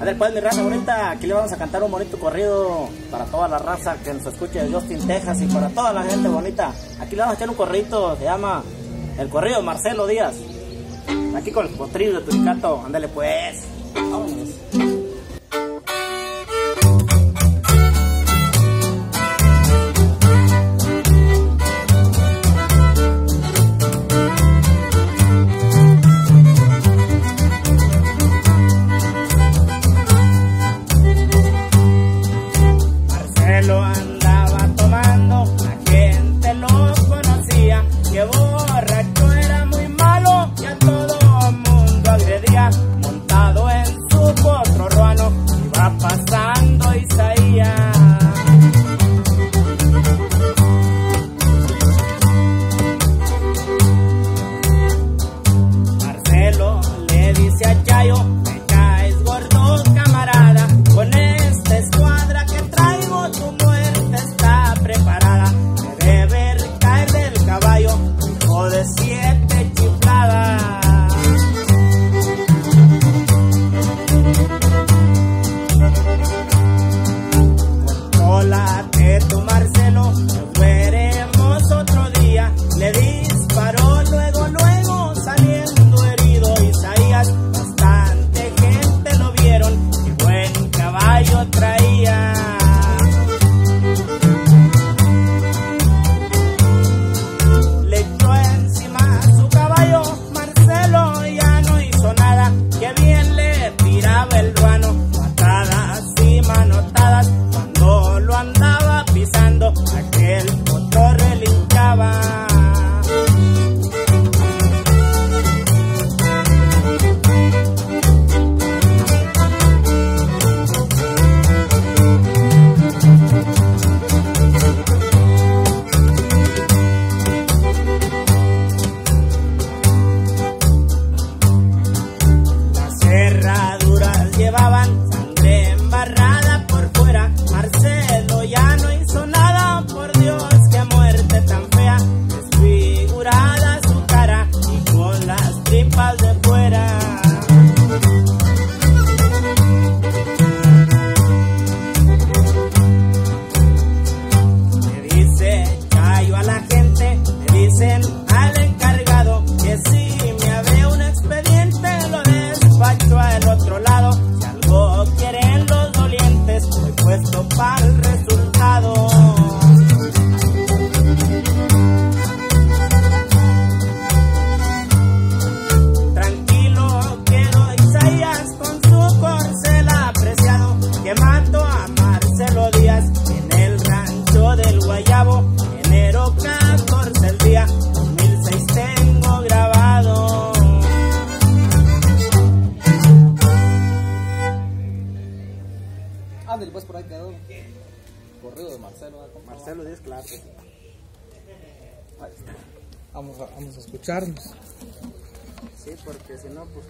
A ver, pues mi raza bonita, aquí le vamos a cantar un bonito corrido para toda la raza que nos escuche de Justin, Texas y para toda la gente bonita. Aquí le vamos a echar un corrido, se llama El Corrido de Marcelo Díaz. Aquí con el potrillo de Turicato, ándale pues. Vámonos. Tu Marcelo, nos otro día. Le disparó luego, luego, saliendo herido Isaías. Bastante gente lo vieron, y buen caballo traía. Ándale, pues por ahí quedó. Corrido de Marcelo. ¿verdad, compa? Marcelo Díaz, claro. Vamos a, vamos a escucharnos. Sí, porque si no, pues...